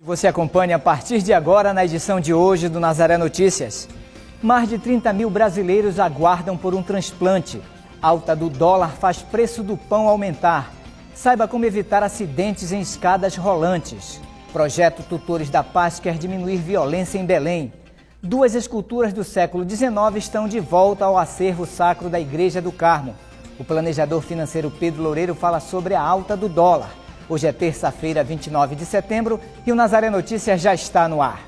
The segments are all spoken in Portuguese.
Você acompanha a partir de agora na edição de hoje do Nazaré Notícias. Mais de 30 mil brasileiros aguardam por um transplante. Alta do dólar faz preço do pão aumentar. Saiba como evitar acidentes em escadas rolantes. Projeto Tutores da Paz quer diminuir violência em Belém. Duas esculturas do século XIX estão de volta ao acervo sacro da Igreja do Carmo. O planejador financeiro Pedro Loureiro fala sobre a alta do dólar. Hoje é terça-feira, 29 de setembro, e o Nazaré Notícias já está no ar.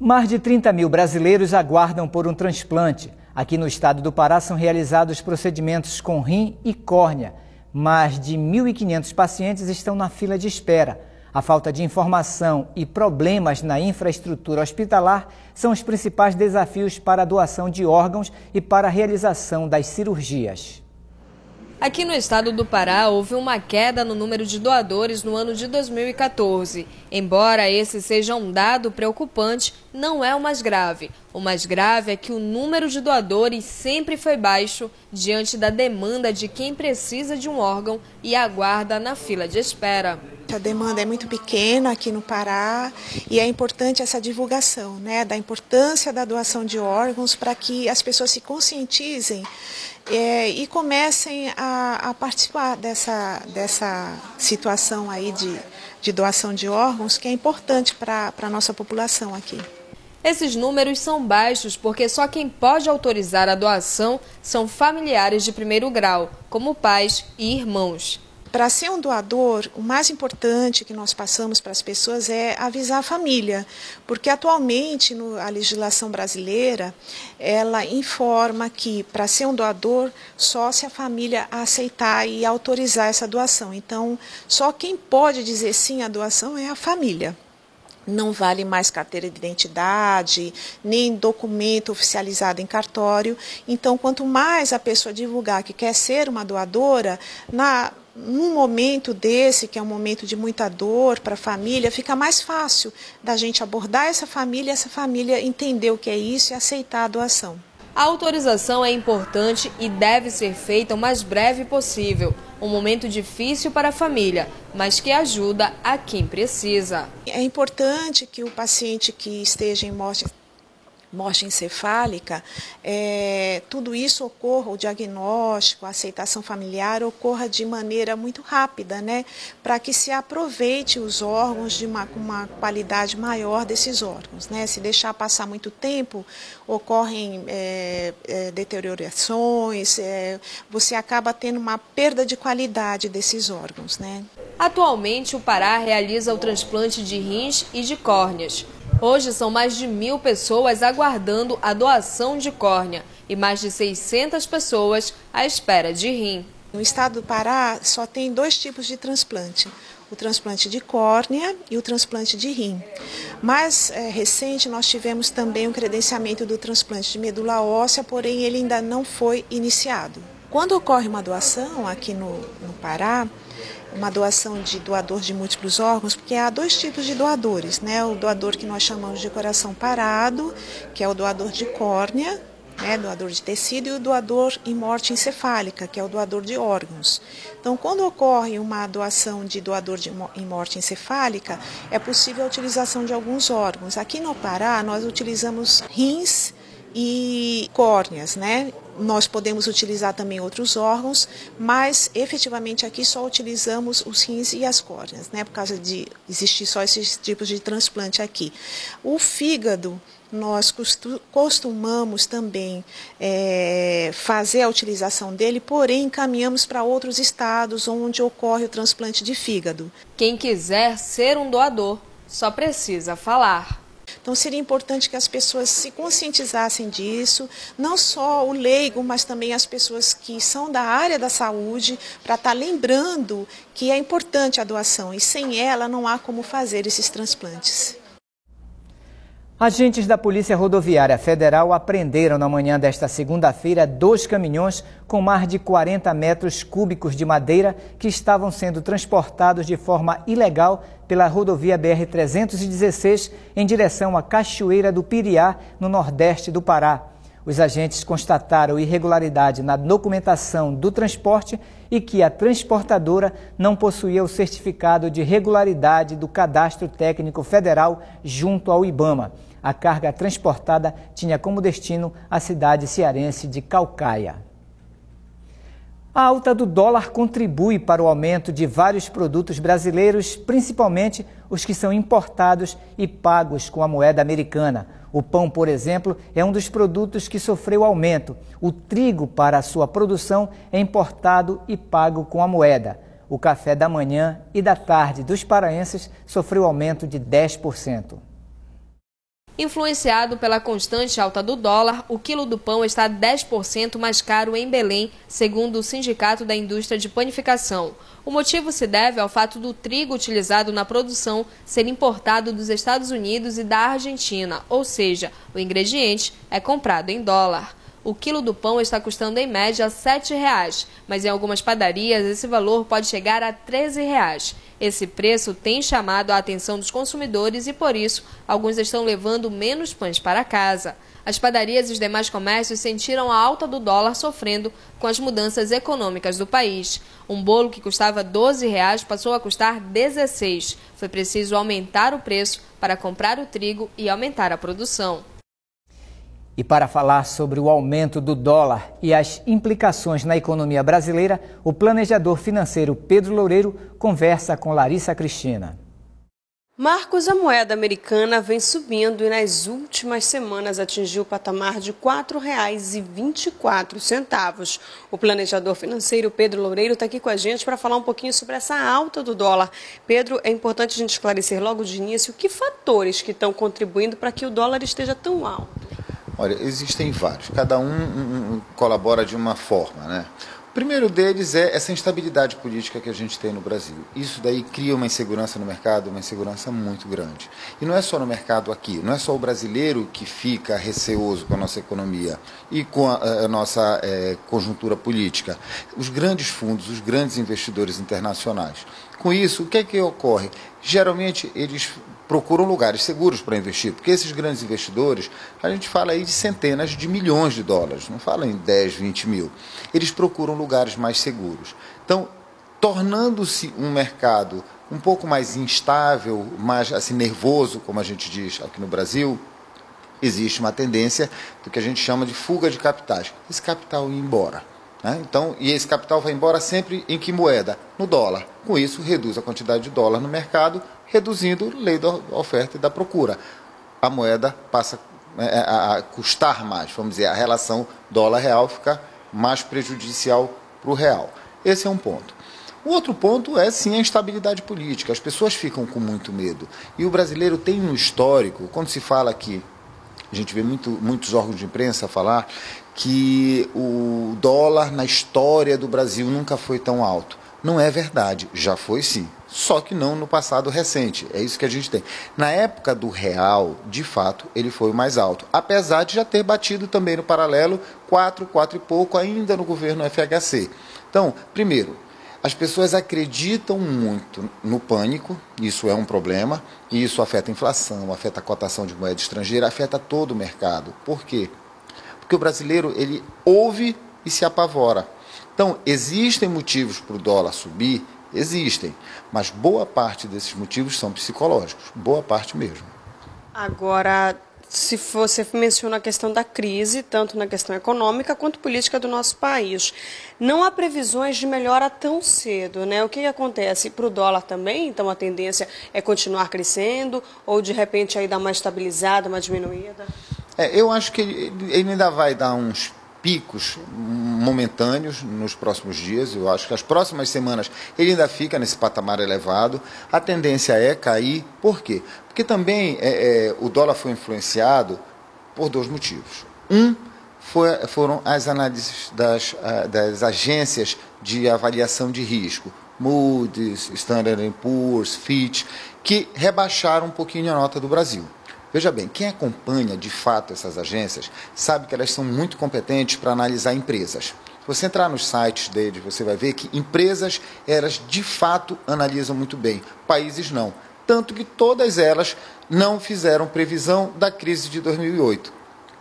Mais de 30 mil brasileiros aguardam por um transplante. Aqui no estado do Pará são realizados procedimentos com rim e córnea. Mais de 1.500 pacientes estão na fila de espera. A falta de informação e problemas na infraestrutura hospitalar são os principais desafios para a doação de órgãos e para a realização das cirurgias. Aqui no estado do Pará, houve uma queda no número de doadores no ano de 2014. Embora esse seja um dado preocupante, não é o mais grave. O mais grave é que o número de doadores sempre foi baixo diante da demanda de quem precisa de um órgão e aguarda na fila de espera. A demanda é muito pequena aqui no Pará e é importante essa divulgação, né, da importância da doação de órgãos para que as pessoas se conscientizem é, e comecem a, a, participar dessa, dessa situação aí de, de doação de órgãos que é importante para a nossa população aqui. Esses números são baixos porque só quem pode autorizar a doação são familiares de primeiro grau, como pais e irmãos. Para ser um doador, o mais importante que nós passamos para as pessoas é avisar a família, porque atualmente no, a legislação brasileira ela informa que para ser um doador só se a família aceitar e autorizar essa doação. Então, só quem pode dizer sim à doação é a família não vale mais carteira de identidade, nem documento oficializado em cartório. Então, quanto mais a pessoa divulgar que quer ser uma doadora, na num momento desse, que é um momento de muita dor para a família, fica mais fácil da gente abordar essa família, essa família entender o que é isso e aceitar a doação. A autorização é importante e deve ser feita o mais breve possível. Um momento difícil para a família, mas que ajuda a quem precisa. É importante que o paciente que esteja em morte morte encefálica, é, tudo isso ocorra, o diagnóstico, a aceitação familiar ocorra de maneira muito rápida, né? Para que se aproveite os órgãos de uma, uma qualidade maior desses órgãos, né? Se deixar passar muito tempo, ocorrem é, é, deteriorações, é, você acaba tendo uma perda de qualidade desses órgãos, né? Atualmente, o Pará realiza o transplante de rins e de córneas. Hoje são mais de mil pessoas aguardando a doação de córnea e mais de 600 pessoas à espera de rim. No estado do Pará só tem dois tipos de transplante, o transplante de córnea e o transplante de rim. Mais é, recente nós tivemos também o credenciamento do transplante de medula óssea, porém ele ainda não foi iniciado. Quando ocorre uma doação aqui no, no Pará, uma doação de doador de múltiplos órgãos, porque há dois tipos de doadores, né? O doador que nós chamamos de coração parado, que é o doador de córnea, né, doador de tecido, e o doador em morte encefálica, que é o doador de órgãos. Então, quando ocorre uma doação de doador de, em morte encefálica, é possível a utilização de alguns órgãos. Aqui no Pará, nós utilizamos rins e córneas, né? Nós podemos utilizar também outros órgãos, mas efetivamente aqui só utilizamos os rins e as córneas, né? Por causa de existir só esses tipos de transplante aqui. O fígado, nós costumamos também é, fazer a utilização dele, porém encaminhamos para outros estados onde ocorre o transplante de fígado. Quem quiser ser um doador, só precisa falar. Então seria importante que as pessoas se conscientizassem disso, não só o leigo, mas também as pessoas que são da área da saúde, para estar tá lembrando que é importante a doação e sem ela não há como fazer esses transplantes. Agentes da Polícia Rodoviária Federal apreenderam na manhã desta segunda-feira dois caminhões com mais de 40 metros cúbicos de madeira que estavam sendo transportados de forma ilegal pela rodovia BR-316 em direção à Cachoeira do Piriá, no nordeste do Pará. Os agentes constataram irregularidade na documentação do transporte e que a transportadora não possuía o certificado de regularidade do Cadastro Técnico Federal junto ao IBAMA. A carga transportada tinha como destino a cidade cearense de Calcaia. A alta do dólar contribui para o aumento de vários produtos brasileiros, principalmente os que são importados e pagos com a moeda americana. O pão, por exemplo, é um dos produtos que sofreu aumento. O trigo para a sua produção é importado e pago com a moeda. O café da manhã e da tarde dos paraenses sofreu aumento de 10%. Influenciado pela constante alta do dólar, o quilo do pão está 10% mais caro em Belém, segundo o Sindicato da Indústria de Panificação. O motivo se deve ao fato do trigo utilizado na produção ser importado dos Estados Unidos e da Argentina, ou seja, o ingrediente é comprado em dólar o quilo do pão está custando em média R$ 7,00, mas em algumas padarias esse valor pode chegar a R$ 13,00. Esse preço tem chamado a atenção dos consumidores e, por isso, alguns estão levando menos pães para casa. As padarias e os demais comércios sentiram a alta do dólar sofrendo com as mudanças econômicas do país. Um bolo que custava R$ 12,00 passou a custar R$ 16,00. Foi preciso aumentar o preço para comprar o trigo e aumentar a produção. E para falar sobre o aumento do dólar e as implicações na economia brasileira, o planejador financeiro Pedro Loureiro conversa com Larissa Cristina. Marcos, a moeda americana vem subindo e nas últimas semanas atingiu o patamar de R$ 4,24. O planejador financeiro Pedro Loureiro está aqui com a gente para falar um pouquinho sobre essa alta do dólar. Pedro, é importante a gente esclarecer logo de início que fatores que estão contribuindo para que o dólar esteja tão alto. Olha, existem vários, cada um, um, colabora de uma forma, né? Primeiro deles é essa instabilidade política que a gente tem no Brasil. Isso daí cria uma insegurança no mercado, uma insegurança muito grande. E não é só no mercado aqui, não é só o brasileiro que fica receoso com a nossa economia e com a, a nossa é, conjuntura política. Os grandes fundos, os grandes investidores internacionais. Com isso, o que é que ocorre? Geralmente eles procuram lugares seguros para investir, porque esses grandes investidores, a gente fala aí de centenas de milhões de dólares, não fala em 10, 20 mil. Eles procuram lugares mais seguros. Então, tornando-se um mercado um pouco mais instável, mais assim nervoso, como a gente diz aqui no Brasil, existe uma tendência do que a gente chama de fuga de capitais. Esse capital ir embora. Né? Então, e esse capital vai embora sempre em que moeda? No dólar. Com isso, reduz a quantidade de dólar no mercado, reduzindo a lei da oferta e da procura. A moeda passa é, a custar mais, vamos dizer, a relação dólar-real fica mais prejudicial para o real. Esse é um ponto. O outro ponto é sim a instabilidade política. As pessoas ficam com muito medo. E o brasileiro tem um histórico, quando se fala que a gente vê muito, muitos órgãos de imprensa falar que o dólar na história do Brasil nunca foi tão alto. Não é verdade, já foi sim, só que não no passado recente. É isso que a gente tem. Na época do real, de fato, ele foi o mais alto, apesar de já ter batido também no paralelo 4, 4 e pouco ainda no governo FHC. Então, primeiro, as pessoas acreditam muito no pânico, isso é um problema, e isso afeta a inflação, afeta a cotação de moeda estrangeira, afeta todo o mercado. Por quê? Porque o brasileiro ele ouve e se apavora. Então, existem motivos para o dólar subir? Existem, mas boa parte desses motivos são psicológicos, boa parte mesmo. Agora, se você menciona a questão da crise, tanto na questão econômica quanto política do nosso país, não há previsões de melhora tão cedo, né? O que, que acontece para o dólar também? Então a tendência é continuar crescendo ou de repente aí dar uma estabilizada, uma diminuída? É, eu acho que ele ainda vai dar uns picos momentâneos nos próximos dias. Eu acho que as próximas semanas ele ainda fica nesse patamar elevado. A tendência é cair. Por quê? Porque também é, é, o dólar foi influenciado por dois motivos. Um foi, foram as análises das, das agências de avaliação de risco, Moody's, Standard Poor's, Fitch, que rebaixaram um pouquinho a nota do Brasil. Veja bem, quem acompanha de fato essas agências sabe que elas são muito competentes para analisar empresas. Se você entrar nos sites deles, você vai ver que empresas, elas de fato analisam muito bem, países não. Tanto que todas elas não fizeram previsão da crise de 2008,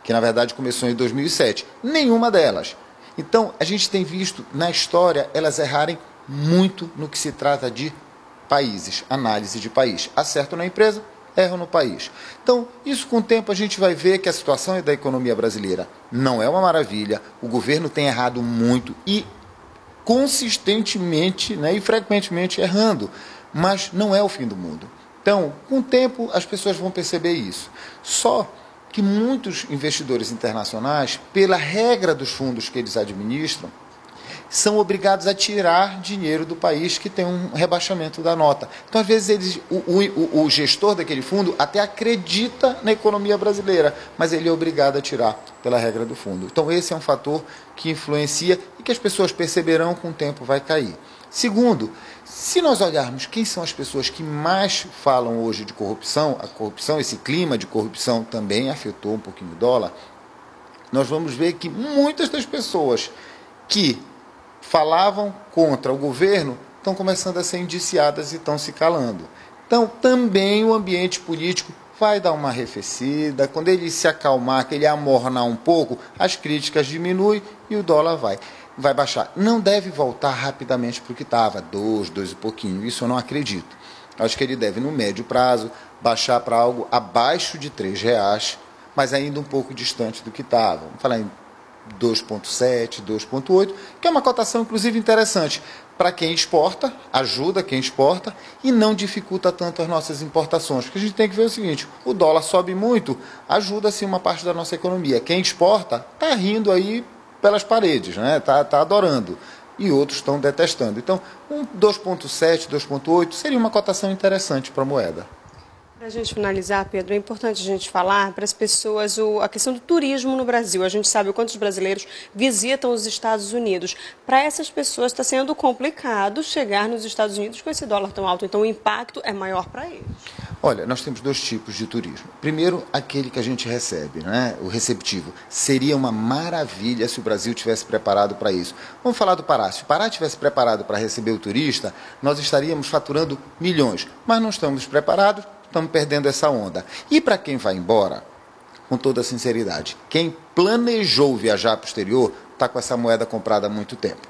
que na verdade começou em 2007. Nenhuma delas. Então, a gente tem visto na história elas errarem muito no que se trata de países, análise de país. Acertam na empresa, erram no país. Então, isso com o tempo a gente vai ver que a situação da economia brasileira não é uma maravilha, o governo tem errado muito e consistentemente né, e frequentemente errando, mas não é o fim do mundo. Então, com o tempo, as pessoas vão perceber isso. Só que muitos investidores internacionais, pela regra dos fundos que eles administram, são obrigados a tirar dinheiro do país que tem um rebaixamento da nota. Então, às vezes, eles, o, o, o, gestor daquele fundo até acredita na economia brasileira, mas ele é obrigado a tirar pela regra do fundo. Então, esse é um fator que influencia e que as pessoas perceberão com o tempo vai cair. Segundo, se nós olharmos quem são as pessoas que mais falam hoje de corrupção, a corrupção, esse clima de corrupção também afetou um pouquinho o dólar, nós vamos ver que muitas das pessoas que falavam contra o governo estão começando a ser indiciadas e estão se calando. Então, também o ambiente político vai dar uma arrefecida. Quando ele se acalmar, que ele amornar um pouco, as críticas diminuem e o dólar vai, vai baixar. Não deve voltar rapidamente para o que estava, dois, dois e pouquinho. Isso eu não acredito. Acho que ele deve, no médio prazo, baixar para algo abaixo de três reais, mas ainda um pouco distante do que estava. Vamos falar em 2,7, 2,8, que é uma cotação inclusive interessante para quem exporta, ajuda quem exporta e não dificulta tanto as nossas importações. Porque a gente tem que ver o seguinte: o dólar sobe muito, ajuda sim uma parte da nossa economia. Quem exporta está rindo aí pelas paredes, né? Tá, tá adorando. E outros estão detestando. Então, um 2,7, 2,8 seria uma cotação interessante para a moeda. Para a gente finalizar, Pedro, é importante a gente falar para as pessoas o, a questão do turismo no Brasil. A gente sabe quantos brasileiros visitam os Estados Unidos. Para essas pessoas está sendo complicado chegar nos Estados Unidos com esse dólar tão alto. Então o impacto é maior para eles. Olha, nós temos dois tipos de turismo. Primeiro, aquele que a gente recebe, né? o receptivo. Seria uma maravilha se o Brasil tivesse preparado para isso. Vamos falar do Pará. Se o Pará tivesse preparado para receber o turista, nós estaríamos faturando milhões. Mas não estamos preparados estamos perdendo essa onda. E para quem vai embora, com toda sinceridade, quem planejou viajar para o exterior está com essa moeda comprada há muito tempo.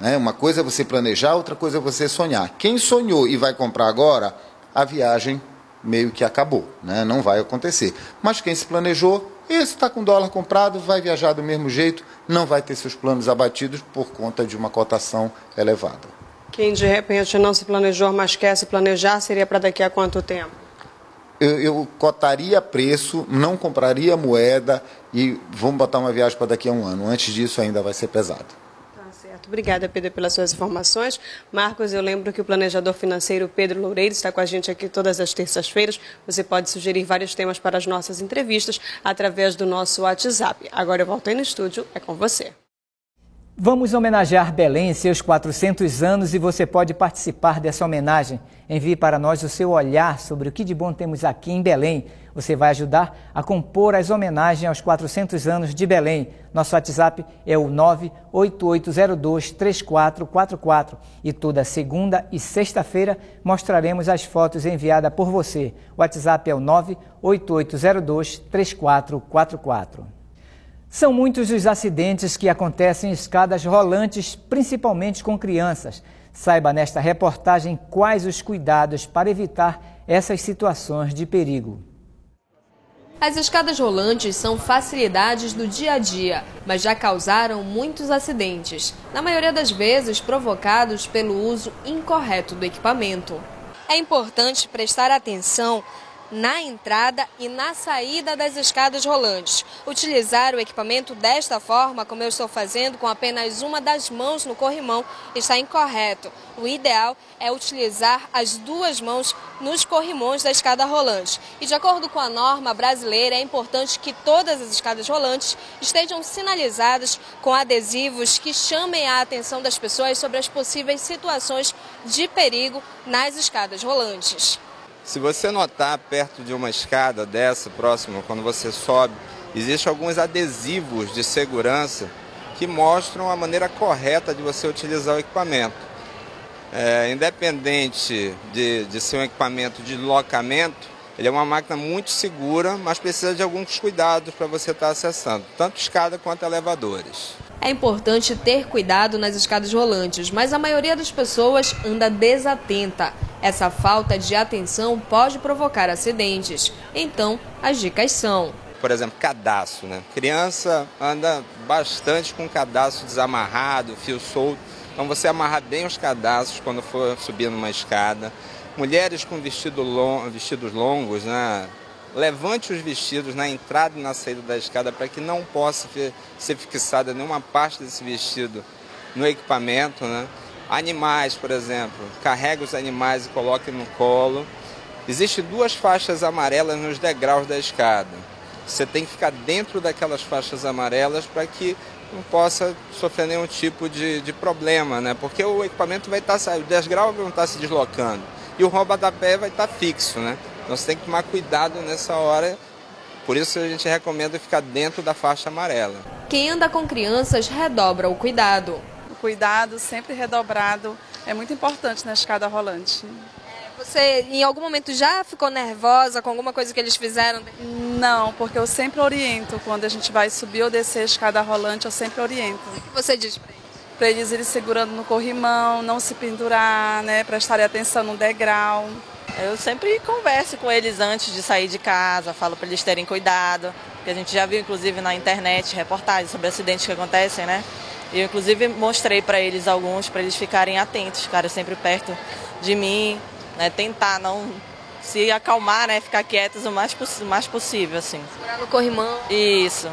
Né? Uma coisa é você planejar, outra coisa é você sonhar. Quem sonhou e vai comprar agora, a viagem meio que acabou, né? não vai acontecer. Mas quem se planejou, esse está com dólar comprado, vai viajar do mesmo jeito, não vai ter seus planos abatidos por conta de uma cotação elevada. Quem de repente não se planejou, mas quer se planejar, seria para daqui a quanto tempo? Eu, eu, cotaria preço, não compraria moeda e vamos botar uma viagem para daqui a um ano. Antes disso ainda vai ser pesado. Tá. Obrigada, Pedro, pelas suas informações. Marcos, eu lembro que o planejador financeiro Pedro Loureiro está com a gente aqui todas as terças-feiras. Você pode sugerir vários temas para as nossas entrevistas através do nosso WhatsApp. Agora eu volto aí no estúdio, é com você. Vamos homenagear Belém em seus 400 anos e você pode participar dessa homenagem. Envie para nós o seu olhar sobre o que de bom temos aqui em Belém. Você vai ajudar a compor as homenagens aos 400 anos de Belém. Nosso WhatsApp é o 988023444 e toda segunda e sexta-feira mostraremos as fotos enviadas por você. O WhatsApp é o 988023444. São muitos os acidentes que acontecem em escadas rolantes, principalmente com crianças. Saiba nesta reportagem quais os cuidados para evitar essas situações de perigo. As escadas rolantes são facilidades do dia a dia, mas já causaram muitos acidentes, na maioria das vezes provocados pelo uso incorreto do equipamento. É importante prestar atenção na entrada e na saída das escadas rolantes. Utilizar o equipamento desta forma, como eu estou fazendo, com apenas uma das mãos no corrimão, está incorreto. O ideal é utilizar as duas mãos nos corrimões da escada rolante. E de acordo com a norma brasileira, é importante que todas as escadas rolantes estejam sinalizadas com adesivos que chamem a atenção das pessoas sobre as possíveis situações de perigo nas escadas rolantes. Se você notar perto de uma escada dessa, próxima, quando você sobe, existem alguns adesivos de segurança que mostram a maneira correta de você utilizar o equipamento. É, independente de, de ser um equipamento de locamento, ele é uma máquina muito segura, mas precisa de alguns cuidados para você estar acessando, tanto escada quanto elevadores. É importante ter cuidado nas escadas rolantes, mas a maioria das pessoas anda desatenta. Essa falta de atenção pode provocar acidentes. Então, as dicas são: por exemplo, cadastro, né? Criança anda bastante com cadastro desamarrado, fio solto. Então você amarrar bem os cadastros quando for subir numa escada. Mulheres com vestido long, vestidos longos, né? Levante os vestidos na entrada e na saída da escada para que não possa ser fixada nenhuma parte desse vestido no equipamento. Né? Animais, por exemplo, carregue os animais e coloque no colo. Existem duas faixas amarelas nos degraus da escada. Você tem que ficar dentro daquelas faixas amarelas para que não possa sofrer nenhum tipo de, de problema, né? Porque o equipamento vai estar, o desgrau vai estar se deslocando e o rodapé vai estar fixo, né? Então você tem que tomar cuidado nessa hora. Por isso a gente recomenda ficar dentro da faixa amarela. Quem anda com crianças redobra o cuidado. O cuidado sempre redobrado é muito importante na escada rolante. Você em algum momento já ficou nervosa com alguma coisa que eles fizeram? Não, porque eu sempre oriento. Quando a gente vai subir ou descer a escada rolante, eu sempre oriento. O que você diz para eles? Para eles irem segurando no corrimão, não se pendurar, né, prestarem atenção no degrau. Eu sempre converso com eles antes de sair de casa, falo para eles terem cuidado, porque a gente já viu inclusive na internet reportagens sobre acidentes que acontecem, né? E eu inclusive mostrei para eles alguns para eles ficarem atentos, ficarem sempre perto de mim, né? Tentar não se acalmar, né? Ficar quietos o mais, mais possível, assim. Segurar no corrimão. Isso.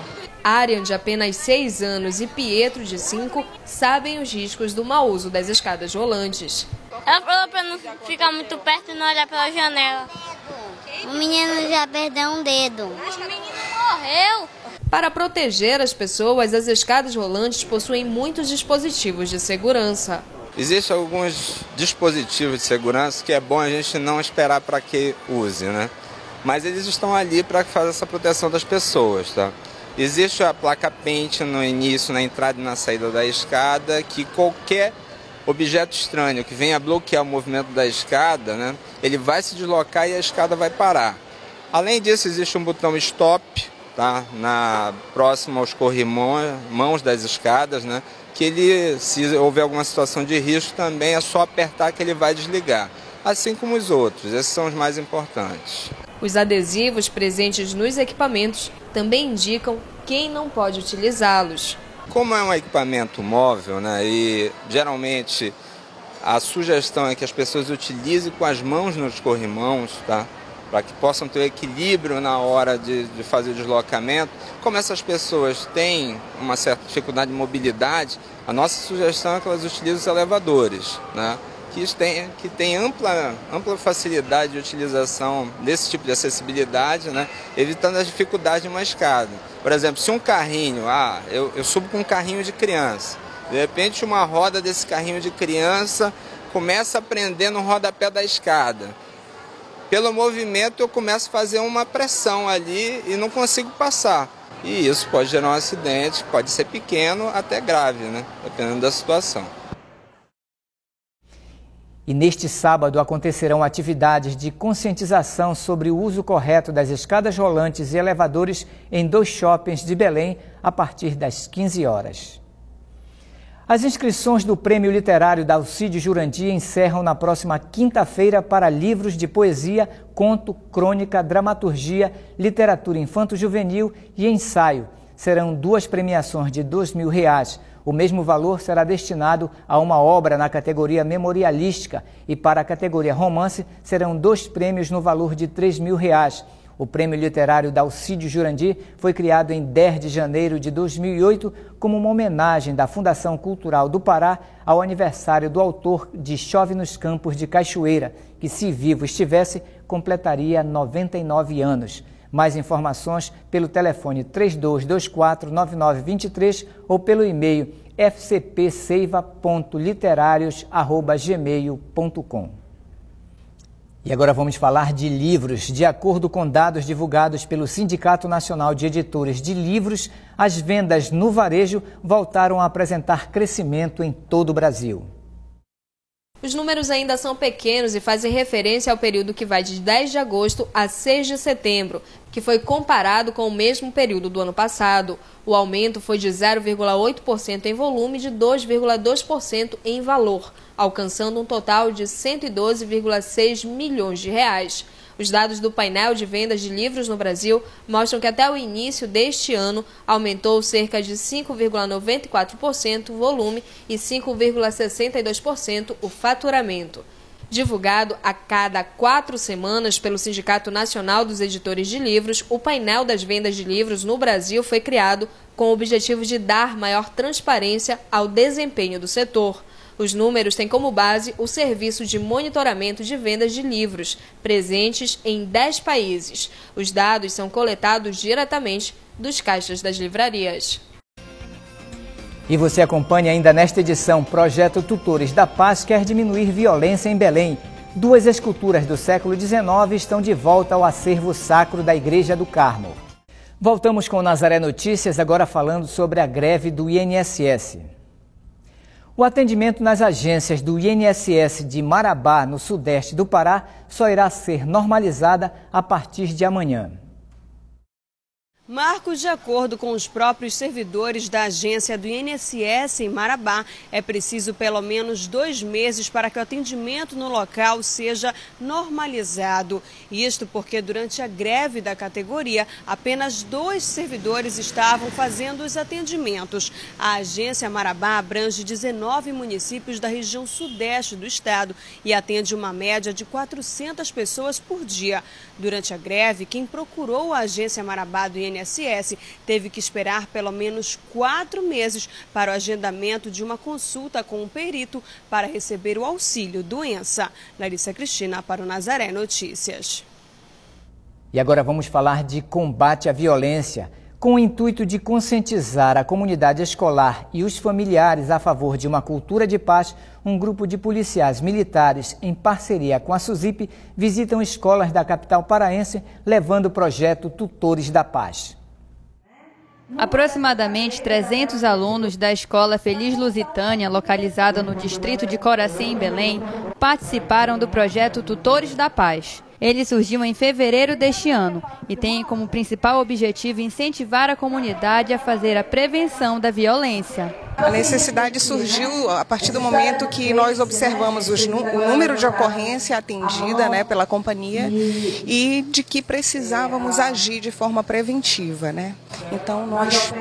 Arian, de apenas 6 anos, e Pietro, de 5, sabem os riscos do mau uso das escadas rolantes. Ela falou para não ficar muito perto e não olhar pela janela. O menino já perdeu um dedo. O menino morreu. Para proteger as pessoas, as escadas rolantes possuem muitos dispositivos de segurança. Existem alguns dispositivos de segurança que é bom a gente não esperar para que use, né? Mas eles estão ali para fazer essa proteção das pessoas, tá? Existe a placa pente no início, na entrada e na saída da escada, que qualquer objeto estranho que venha bloquear o movimento da escada, né, ele vai se deslocar e a escada vai parar. Além disso, existe um botão stop, tá, na próximo aos corrimãos das escadas, né, que ele, se houver alguma situação de risco, também é só apertar que ele vai desligar. Assim como os outros, esses são os mais importantes. Os adesivos presentes nos equipamentos também indicam quem não pode utilizá-los. Como é um equipamento móvel, né, e geralmente a sugestão é que as pessoas utilizem com as mãos nos corrimãos, tá? para que possam ter equilíbrio na hora de, de, fazer o deslocamento. Como essas pessoas têm uma certa dificuldade de mobilidade, a nossa sugestão é que elas utilizem os elevadores, né? Que tem, que tem ampla, ampla facilidade de utilização desse tipo de acessibilidade, né? evitando as dificuldades de uma escada. Por exemplo, se um carrinho, ah, eu, eu subo com um carrinho de criança, de repente uma roda desse carrinho de criança começa a prender no rodapé da escada. Pelo movimento eu começo a fazer uma pressão ali e não consigo passar. E isso pode gerar um acidente, pode ser pequeno até grave, né? dependendo da situação. E neste sábado acontecerão atividades de conscientização sobre o uso correto das escadas rolantes e elevadores em dois shoppings de Belém a partir das 15 horas. As inscrições do Prêmio Literário da Alcide Jurandir encerram na próxima quinta-feira para livros de poesia, conto, crônica, dramaturgia, literatura infanto-juvenil e ensaio. Serão duas premiações de 2 mil reais. O mesmo valor será destinado a uma obra na categoria memorialística e para a categoria romance serão dois prêmios no valor de R$ mil reais. O Prêmio Literário Dalcídio Jurandir foi criado em 10 de janeiro de 2008 como uma homenagem da Fundação Cultural do Pará ao aniversário do autor de Chove nos Campos de Cachoeira, que, se vivo estivesse, completaria 99 anos. Mais informações pelo telefone 32249923 ou pelo e-mail fcpseiva.literários.gmail.com. E agora vamos falar de livros. De acordo com dados divulgados pelo Sindicato Nacional de Editores de Livros, as vendas no varejo voltaram a apresentar crescimento em todo o Brasil. Os números ainda são pequenos e fazem referência ao período que vai de 10 de agosto a 6 de setembro, que foi comparado com o mesmo período do ano passado. O aumento foi de 0,8% em volume e de 2,2% em valor, alcançando um total de 112,6 milhões de reais. Os dados do painel de vendas de livros no Brasil mostram que até o início deste ano aumentou cerca de 5,94% o volume e 5,62% o faturamento. Divulgado a cada quatro semanas pelo Sindicato Nacional dos Editores de Livros, o painel das vendas de livros no Brasil foi criado com o objetivo de dar maior transparência ao desempenho do setor. Os números têm como base o serviço de monitoramento de vendas de livros, presentes em 10 países. Os dados são coletados diretamente dos caixas das livrarias. E você acompanha ainda nesta edição Projeto Tutores da Paz quer diminuir violência em Belém. Duas esculturas do século XIX estão de volta ao acervo sacro da Igreja do Carmo. Voltamos com Nazaré Notícias, agora falando sobre a greve do INSS. O atendimento nas agências do INSS de Marabá, no sudeste do Pará, só irá ser normalizada a partir de amanhã. Marcos, de acordo com os próprios servidores da agência do INSS em Marabá, é preciso pelo menos dois meses para que o atendimento no local seja normalizado. Isto porque durante a greve da categoria, apenas dois servidores estavam fazendo os atendimentos. A agência Marabá abrange 19 municípios da região sudeste do estado e atende uma média de 400 pessoas por dia. Durante a greve, quem procurou a agência Marabá do INSS INSS teve que esperar pelo menos quatro meses para o agendamento de uma consulta com um perito para receber o auxílio doença. Larissa Cristina para o Nazaré Notícias. E agora vamos falar de combate à violência. Com o intuito de conscientizar a comunidade escolar e os familiares a favor de uma cultura de paz, um grupo de policiais militares, em parceria com a SUSIP, visitam escolas da capital paraense, levando o projeto Tutores da Paz. Aproximadamente 300 alunos da Escola Feliz Lusitânia, localizada no distrito de Coracém, em Belém, participaram do projeto Tutores da Paz. Ele surgiu em fevereiro deste ano e tem como principal objetivo incentivar a comunidade a fazer a prevenção da violência. A necessidade surgiu a partir do momento que nós observamos os, o número de ocorrência atendida né, pela companhia e de que precisávamos agir de forma preventiva. Né? Então, nós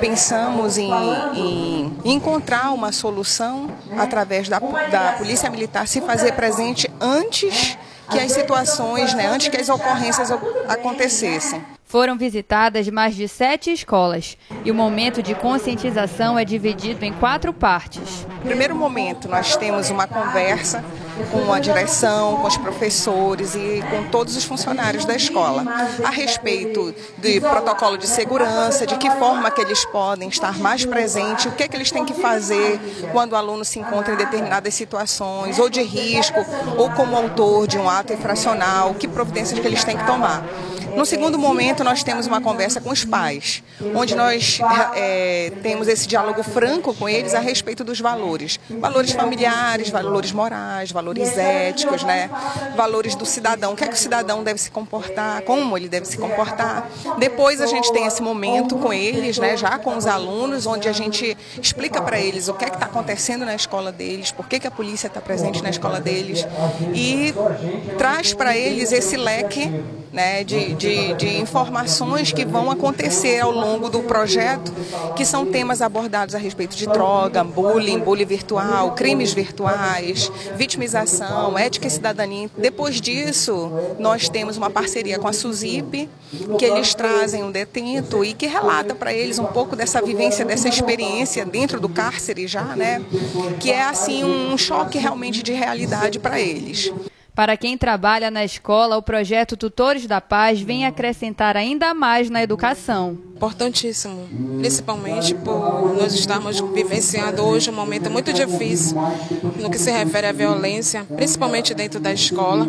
pensamos em, em encontrar uma solução através da, da Polícia Militar se fazer presente antes que as situações, né, antes que as ocorrências acontecessem. Foram visitadas mais de sete escolas e o momento de conscientização é dividido em quatro partes. No primeiro momento, nós temos uma conversa com a direção, com os professores e com todos os funcionários da escola a respeito do protocolo de segurança, de que forma que eles podem estar mais presentes, o que, é que eles têm que fazer quando o aluno se encontra em determinadas situações, ou de risco, ou como autor de um ato infracional, que providências que eles têm que tomar. No segundo momento, nós temos uma conversa com os pais, onde nós é, temos esse diálogo franco com eles a respeito dos valores. Valores familiares, valores morais, valores éticos, né? valores do cidadão. O que é que o cidadão deve se comportar, como ele deve se comportar. Depois a gente tem esse momento com eles, né? já com os alunos, onde a gente explica para eles o que é que está acontecendo na escola deles, por que, que a polícia está presente na escola deles e traz para eles esse leque né, de, de, de, informações que vão acontecer ao longo do projeto, que são temas abordados a respeito de droga, bullying, bullying virtual, crimes virtuais, vitimização, ética e cidadania. Depois disso, nós temos uma parceria com a SUSIP, que eles trazem um detento e que relata para eles um pouco dessa vivência, dessa experiência dentro do cárcere já, né, que é assim um choque realmente de realidade para eles. Para quem trabalha na escola, o projeto Tutores da Paz vem acrescentar ainda mais na educação. Importantíssimo, principalmente por nós estarmos vivenciando hoje um momento muito difícil no que se refere à violência, principalmente dentro da escola.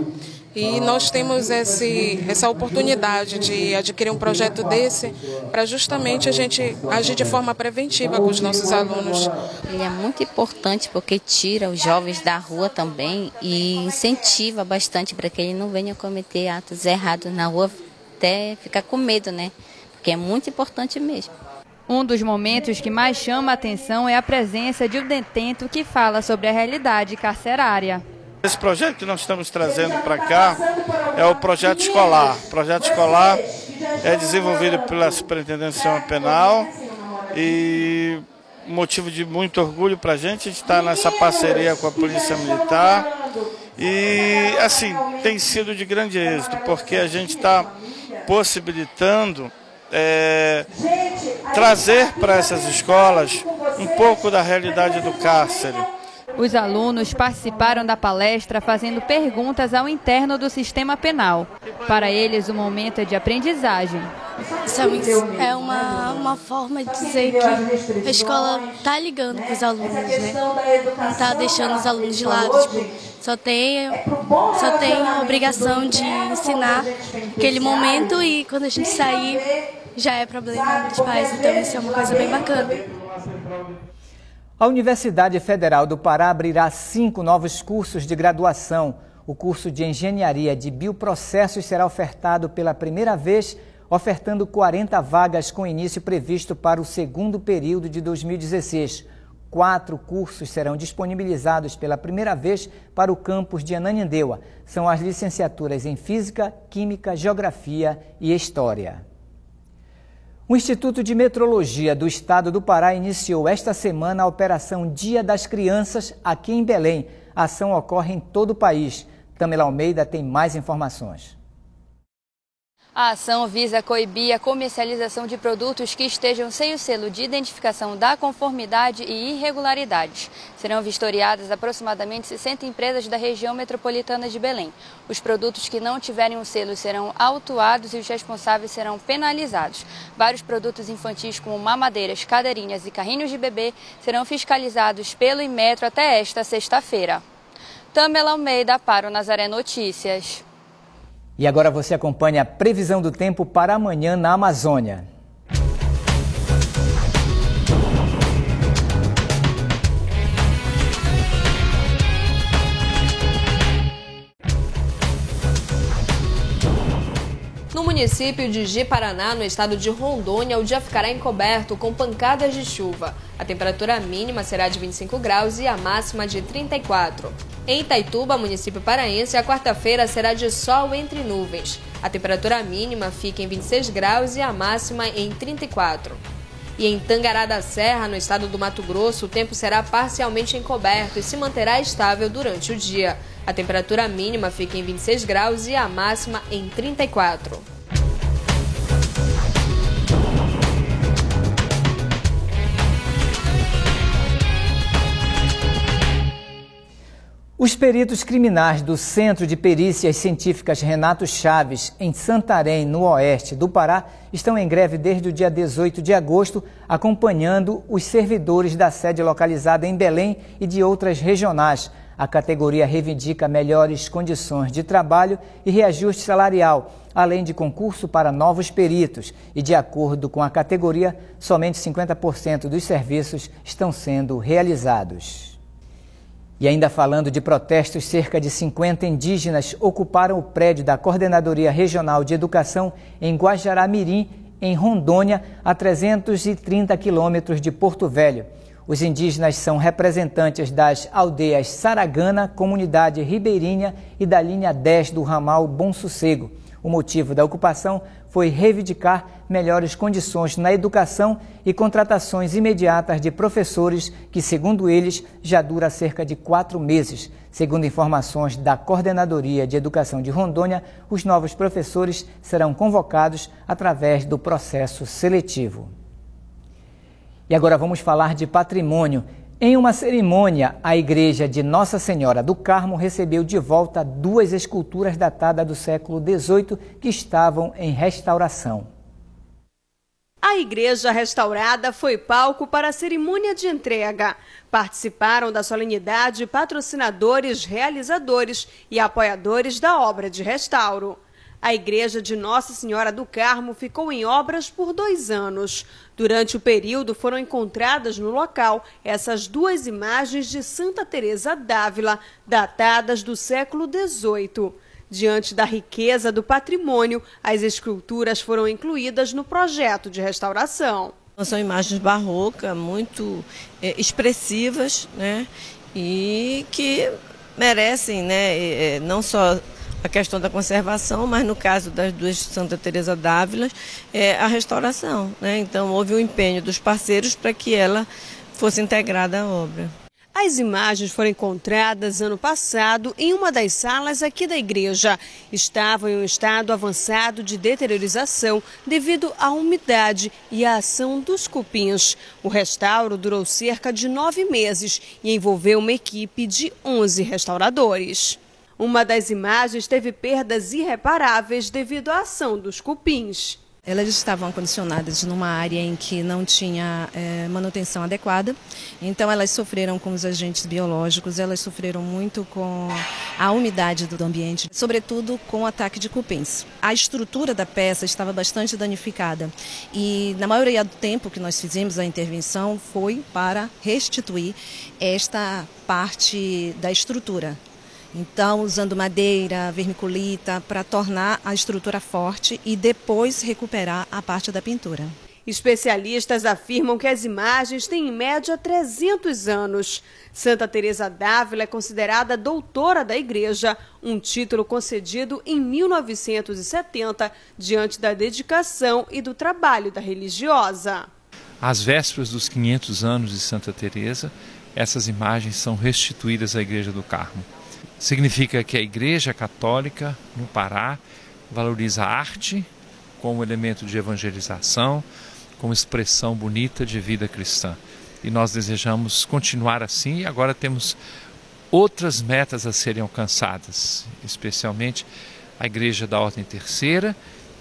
E nós temos esse, essa oportunidade de adquirir um projeto desse para justamente a gente agir de forma preventiva com os nossos alunos. Ele é muito importante porque tira os jovens da rua também e incentiva bastante para que ele não venha cometer atos errados na rua, até ficar com medo, né? Porque é muito importante mesmo. Um dos momentos que mais chama a atenção é a presença de um detento que fala sobre a realidade carcerária. Esse projeto que nós estamos trazendo para cá é o projeto escolar. O projeto escolar é desenvolvido pela Superintendência Penal e motivo de muito orgulho para a gente, a gente está nessa parceria com a Polícia Militar e assim, tem sido de grande êxito, porque a gente está possibilitando é, trazer para essas escolas um pouco da realidade do cárcere. Os alunos participaram da palestra fazendo perguntas ao interno do sistema penal. Para eles, o momento é de aprendizagem. É, é uma, uma forma de dizer que a escola está ligando com os alunos, né? Não está deixando os alunos de lado. Tipo, só tem, só tem a obrigação de ensinar aquele momento e quando a gente sair já é problema dos pais. Então isso é uma coisa bem bacana. A Universidade Federal do Pará abrirá cinco novos cursos de graduação. O curso de Engenharia de Bioprocessos será ofertado pela primeira vez, ofertando 40 vagas com início previsto para o segundo período de 2016. Quatro cursos serão disponibilizados pela primeira vez para o campus de Ananindeua. São as licenciaturas em Física, Química, Geografia e História. O Instituto de Metrologia do Estado do Pará iniciou esta semana a Operação Dia das Crianças aqui em Belém. A ação ocorre em todo o país. Tamela Almeida tem mais informações. A ação visa coibir a comercialização de produtos que estejam sem o selo de identificação da conformidade e irregularidades. Serão vistoriadas aproximadamente 60 empresas da região metropolitana de Belém. Os produtos que não tiverem o selo serão autuados e os responsáveis serão penalizados. Vários produtos infantis, como mamadeiras, cadeirinhas e carrinhos de bebê, serão fiscalizados pelo Imetro até esta sexta-feira. Tamela Almeida para o Nazaré Notícias. E agora você acompanha a previsão do tempo para amanhã na Amazônia. Município de Ji-Paraná, no estado de Rondônia, o dia ficará encoberto com pancadas de chuva. A temperatura mínima será de 25 graus e a máxima de 34. Em Itaituba, município paraense, a quarta-feira será de sol entre nuvens. A temperatura mínima fica em 26 graus e a máxima em 34. E em Tangará da Serra, no estado do Mato Grosso, o tempo será parcialmente encoberto e se manterá estável durante o dia. A temperatura mínima fica em 26 graus e a máxima em 34. Os peritos criminais do Centro de Perícias Científicas Renato Chaves, em Santarém, no oeste do Pará, estão em greve desde o dia 18 de agosto, acompanhando os servidores da sede localizada em Belém e de outras regionais. A categoria reivindica melhores condições de trabalho e reajuste salarial, além de concurso para novos peritos. E, de acordo com a categoria, somente 50% dos serviços estão sendo realizados. E ainda falando de protestos, cerca de 50 indígenas ocuparam o prédio da Coordenadoria Regional de Educação em Guajará-Mirim, em Rondônia, a 330 quilômetros de Porto Velho. Os indígenas são representantes das aldeias Saragana, Comunidade Ribeirinha e da linha 10 do ramal Bom Sossego. O motivo da ocupação foi reivindicar melhores condições na educação e contratações imediatas de professores, que, segundo eles, já dura cerca de quatro meses. Segundo informações da Coordenadoria de Educação de Rondônia, os novos professores serão convocados através do processo seletivo. E agora vamos falar de patrimônio. Em uma cerimônia, a igreja de Nossa Senhora do Carmo recebeu de volta duas esculturas datadas do século XVIII que estavam em restauração. A igreja restaurada foi palco para a cerimônia de entrega. Participaram da solenidade patrocinadores, realizadores e apoiadores da obra de restauro. A igreja de Nossa Senhora do Carmo ficou em obras por dois anos. Durante o período foram encontradas no local essas duas imagens de Santa Teresa d'Ávila, datadas do século XVIII. Diante da riqueza do patrimônio, as esculturas foram incluídas no projeto de restauração. São imagens barrocas, muito é, expressivas, né? E que merecem, né? É, não só a questão da conservação, mas no caso das duas Santa Teresa d'Ávila, é a restauração, né? Então houve o um empenho dos parceiros para que ela fosse integrada à obra. As imagens foram encontradas ano passado em uma das salas aqui da igreja. Estavam em um estado avançado de deteriorização devido à umidade e à ação dos cupins. O restauro durou cerca de nove meses e envolveu uma equipe de 11 restauradores. Uma das imagens teve perdas irreparáveis devido à ação dos cupins. Elas estavam condicionadas numa área em que não tinha é, manutenção adequada, então elas sofreram com os agentes biológicos, elas sofreram muito com a umidade do ambiente, sobretudo com o ataque de cupins. A estrutura da peça estava bastante danificada e na maioria do tempo que nós fizemos a intervenção foi para restituir esta parte da estrutura, então, usando madeira, vermiculita, para tornar a estrutura forte e depois recuperar a parte da pintura. Especialistas afirmam que as imagens têm em média 300 anos. Santa Teresa d'Ávila é considerada doutora da Igreja, um título concedido em 1970 diante da dedicação e do trabalho da religiosa. Às vésperas dos 500 anos de Santa Teresa, essas imagens são restituídas à Igreja do Carmo. Significa que a Igreja Católica no Pará valoriza a arte como elemento de evangelização, como expressão bonita de vida cristã. E nós desejamos continuar assim e agora temos outras metas a serem alcançadas, especialmente a Igreja da Ordem Terceira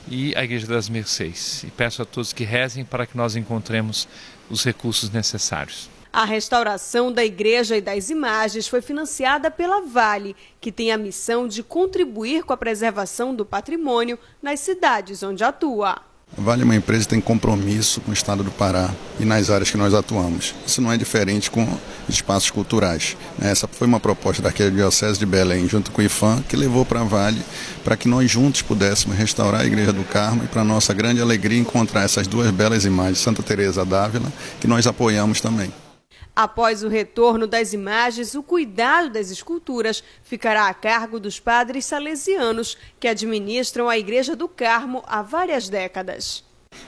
e a Igreja das Mercês. E peço a todos que rezem para que nós encontremos os recursos necessários. A restauração da igreja e das imagens foi financiada pela Vale, que tem a missão de contribuir com a preservação do patrimônio nas cidades onde atua. A Vale é uma empresa que tem compromisso com o Estado do Pará e nas áreas que nós atuamos. Isso não é diferente com espaços culturais. Essa foi uma proposta daquele Diocese de Belém, junto com o IFAM, que levou para a Vale para que nós juntos pudéssemos restaurar a Igreja do Carmo e, para nossa grande alegria, encontrar essas duas belas imagens, Santa Teresa d'Ávila, que nós apoiamos também. Após o retorno das imagens, o cuidado das esculturas ficará a cargo dos padres salesianos, que administram a Igreja do Carmo há várias décadas.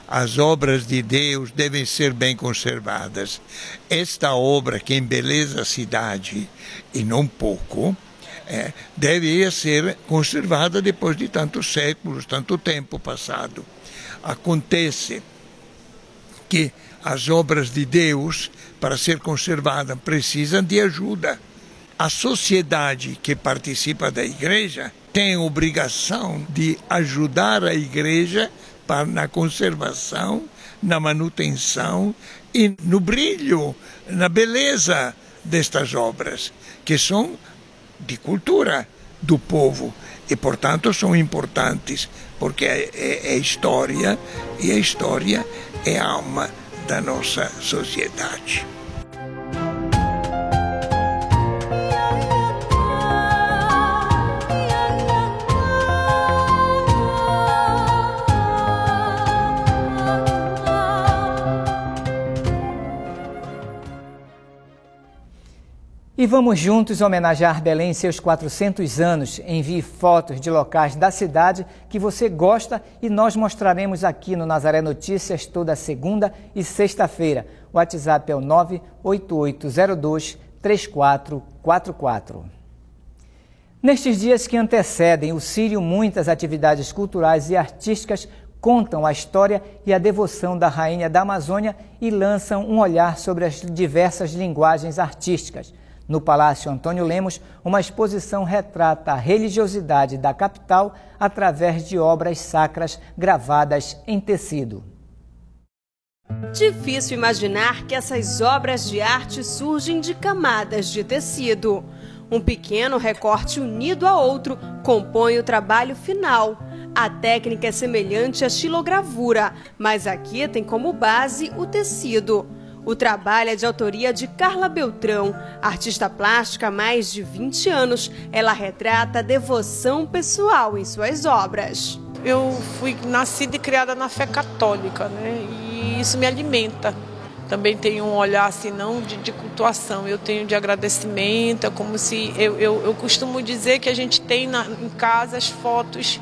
As obras de Deus devem ser bem conservadas. Esta obra que embeleza a cidade, e não pouco, é, deve ser conservada depois de tantos séculos, tanto tempo passado. Acontece que as obras de Deus para ser conservada, precisam de ajuda. A sociedade que participa da igreja tem obrigação de ajudar a igreja para, na conservação, na manutenção e no brilho, na beleza destas obras, que são de cultura do povo e, portanto, são importantes, porque é, é, é história e a história é alma da nossa sociedade. E vamos juntos homenagear Belém em seus 400 anos. Envie fotos de locais da cidade que você gosta e nós mostraremos aqui no Nazaré Notícias toda segunda e sexta-feira. O WhatsApp é o 98802 3444. Nestes dias que antecedem o Sírio, muitas atividades culturais e artísticas contam a história e a devoção da Rainha da Amazônia e lançam um olhar sobre as diversas linguagens artísticas. No Palácio Antônio Lemos, uma exposição retrata a religiosidade da capital através de obras sacras gravadas em tecido. Difícil imaginar que essas obras de arte surgem de camadas de tecido. Um pequeno recorte unido a outro compõe o trabalho final. A técnica é semelhante à xilogravura, mas aqui tem como base o tecido. O trabalho é de autoria de Carla Beltrão, artista plástica há mais de 20 anos. Ela retrata a devoção pessoal em suas obras. Eu fui nascida e criada na fé católica, né? E isso me alimenta. Também tenho um olhar assim, não de, de cultuação, eu tenho de agradecimento, é como se. Eu, eu, eu costumo dizer que a gente tem na, em casa as fotos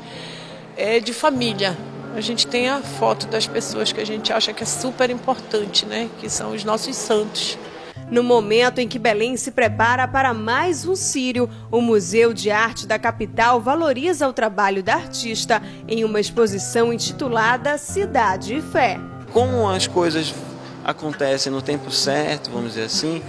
é, de família, a gente tem a foto das pessoas que a gente acha que é super importante, né? Que são os nossos santos. No momento em que Belém se prepara para mais um Sírio, o Museu de Arte da capital valoriza o trabalho da artista em uma exposição intitulada Cidade e Fé. Como as coisas acontecem no tempo certo, vamos dizer assim,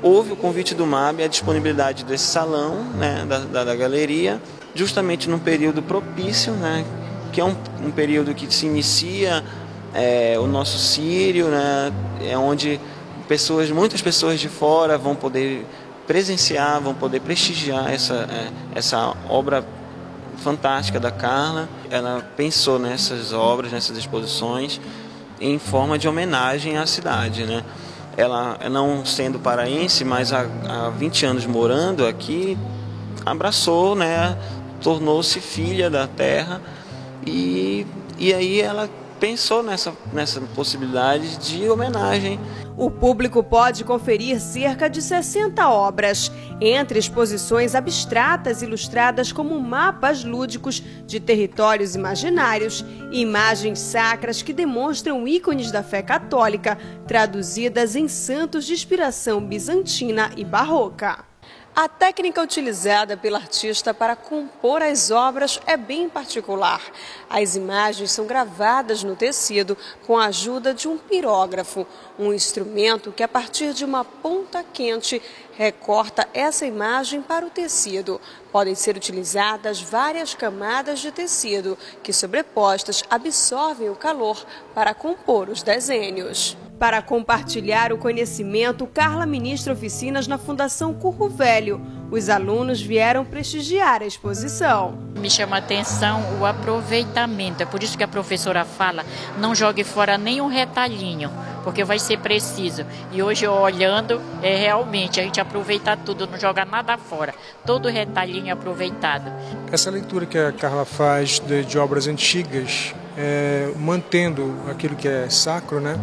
houve o convite do MAB e a disponibilidade desse salão, né, da, da, da galeria, justamente num período propício, né, que é um, um período que se inicia é, o nosso Sírio, né, é onde pessoas, muitas pessoas de fora vão poder presenciar, vão poder prestigiar essa, é, essa obra fantástica da Carla. Ela pensou nessas obras, nessas exposições, em forma de homenagem à cidade. Né? Ela, não sendo paraense, mas há, há 20 anos morando aqui, abraçou, né? tornou-se filha da terra e, e aí ela pensou nessa, nessa possibilidade de homenagem. O público pode conferir cerca de 60 obras, entre exposições abstratas ilustradas como mapas lúdicos de territórios imaginários imagens sacras que demonstram ícones da fé católica, traduzidas em santos de inspiração bizantina e barroca. A técnica utilizada pela artista para compor as obras é bem particular. As imagens são gravadas no tecido com a ajuda de um pirógrafo, um instrumento que, a partir de uma ponta quente, recorta essa imagem para o tecido. Podem ser utilizadas várias camadas de tecido que, sobrepostas, absorvem o calor para compor os desenhos. Para compartilhar o conhecimento, Carla ministra oficinas na Fundação Curro Velho. Os alunos vieram prestigiar a exposição. Me chama a atenção o aproveitamento. É por isso que a professora fala: não jogue fora nenhum retalhinho, porque vai ser preciso. E hoje, olhando, é realmente a gente aproveitar tudo, não joga nada fora. Todo retalhinho é aproveitado. Essa leitura que a Carla faz de, de obras antigas, é, mantendo aquilo que é sacro, né?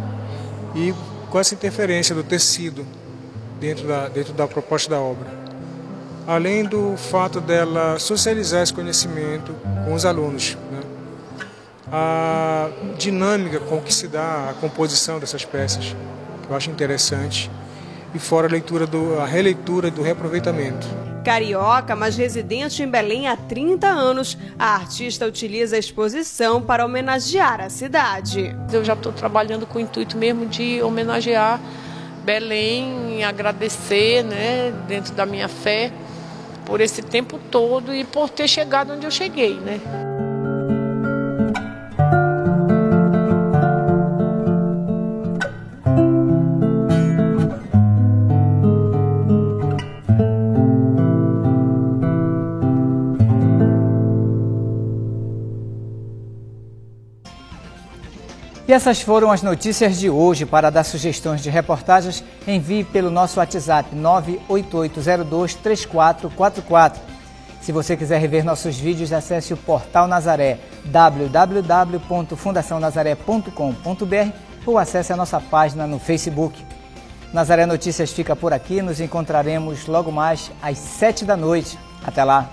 E com essa interferência do tecido dentro da, dentro da proposta da obra. Além do fato dela socializar esse conhecimento com os alunos. Né? A dinâmica com que se dá a composição dessas peças, que eu acho interessante, e fora a, leitura do, a releitura do reaproveitamento. Carioca, mas residente em Belém há 30 anos, a artista utiliza a exposição para homenagear a cidade. Eu já estou trabalhando com o intuito mesmo de homenagear Belém, agradecer, né, dentro da minha fé, por esse tempo todo e por ter chegado onde eu cheguei, né. E essas foram as notícias de hoje. Para dar sugestões de reportagens, envie pelo nosso WhatsApp 988023444. Se você quiser rever nossos vídeos, acesse o portal Nazaré www.fundacionazaré.com.br ou acesse a nossa página no Facebook. Nazaré Notícias fica por aqui. Nos encontraremos logo mais às sete da noite. Até lá!